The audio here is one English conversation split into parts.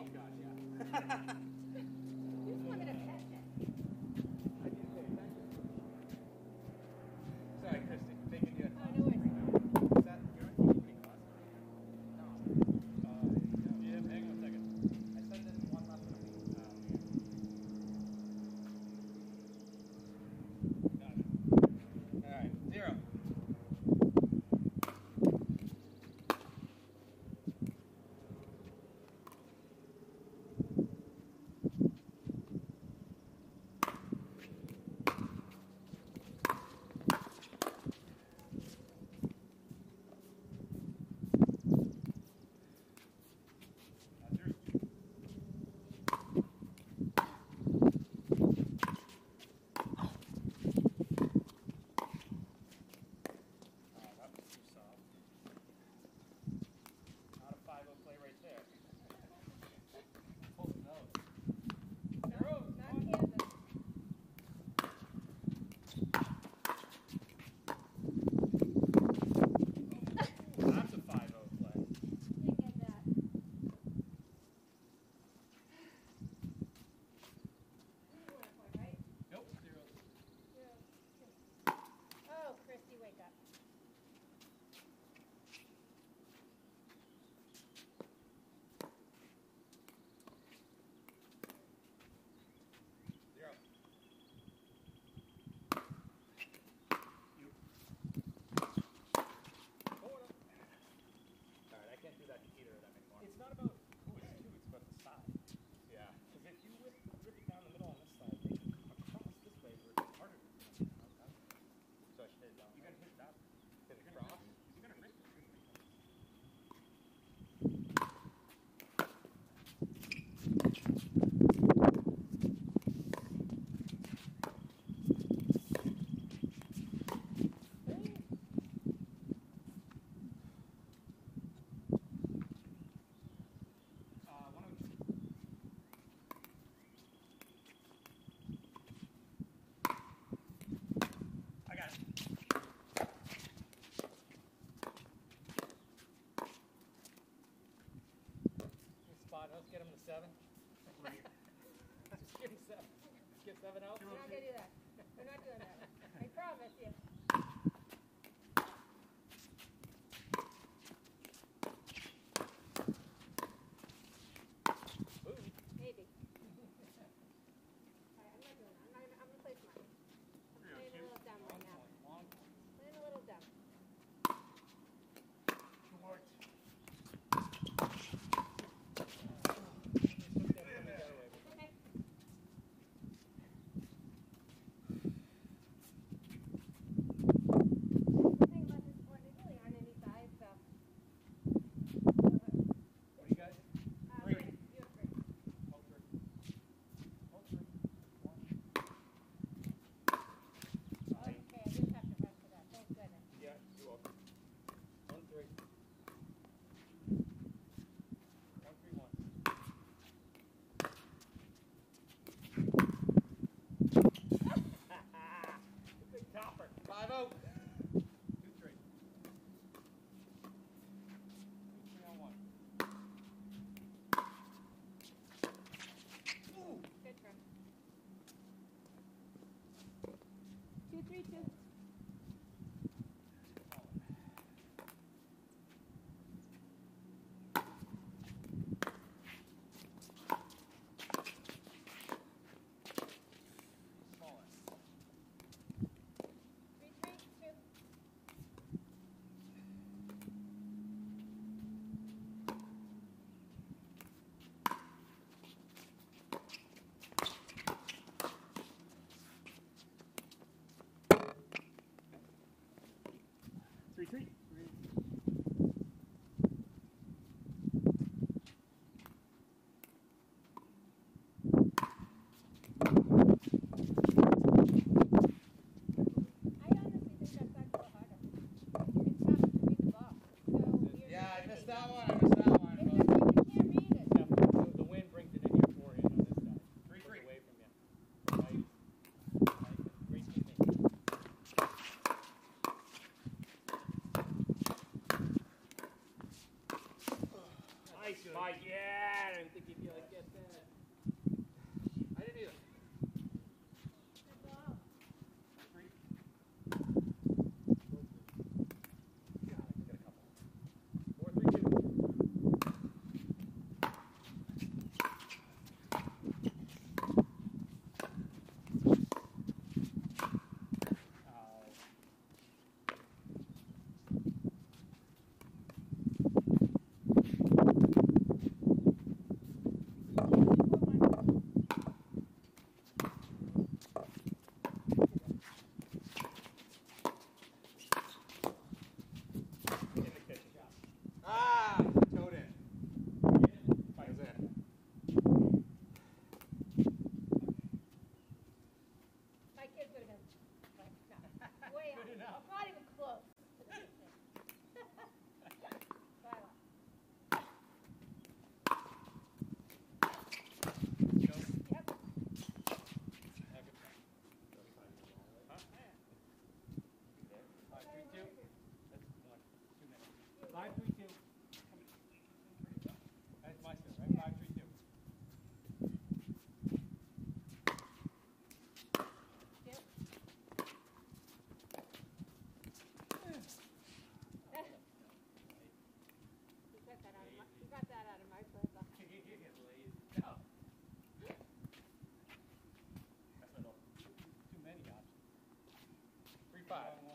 Oh, God, yeah. Seven? We're not gonna do that. We're not doing that. I promise you. I vote. Oh. Five.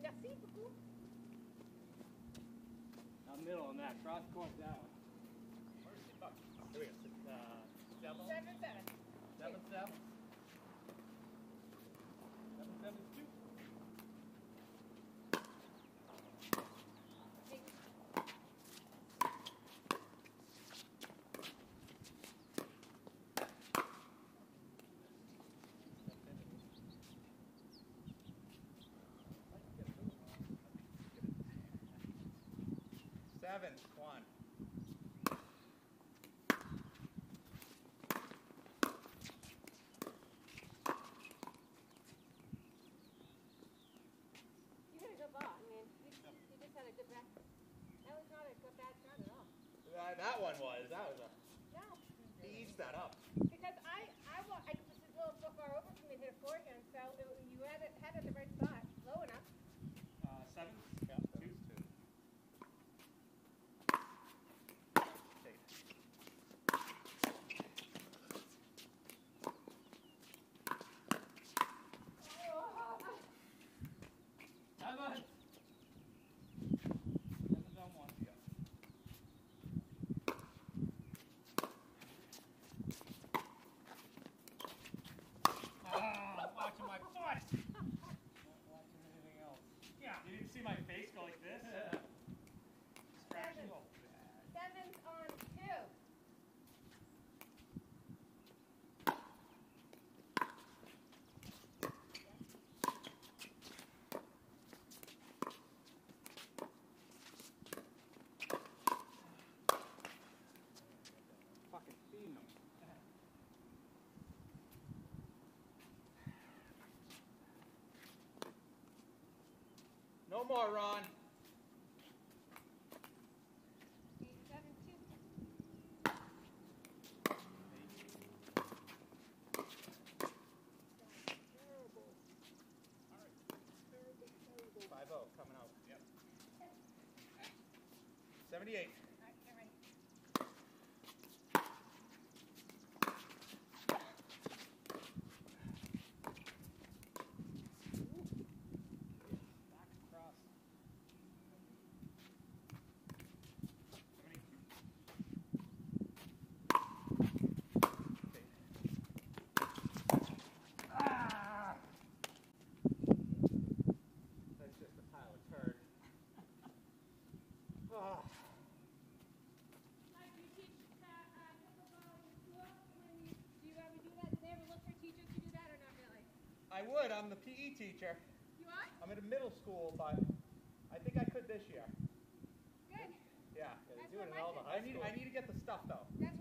merci beaucoup. Now middle on that, cross court down. Here we go. Uh, seven. Seven, seven. Seven, seven. haven't, Juan. One more, Ron. I would. I'm the PE teacher. You are? I'm at a middle school, but I think I could this year. Good. Yeah, they're doing it all the high I need. I need to get the stuff, though. That's